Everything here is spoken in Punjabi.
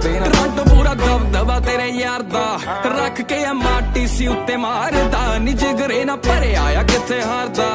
ਕਰਦੇ ਨਾ ਰੱਟ ਪੂਰਾ ਦਬਦਬਾ ਤੇਰੇ ਯਾਰ ਦਾ। ਰੱਖ ਕੇ ਆ ਮਾਟੀ ਸੀ ਉੱਤੇ ਮਾਰਦਾ। ਨੀ ਜਿਗਰੇ ਨਾ ਭਰਿਆ ਆ ਕਿੱਥੇ ਹਾਰਦਾ।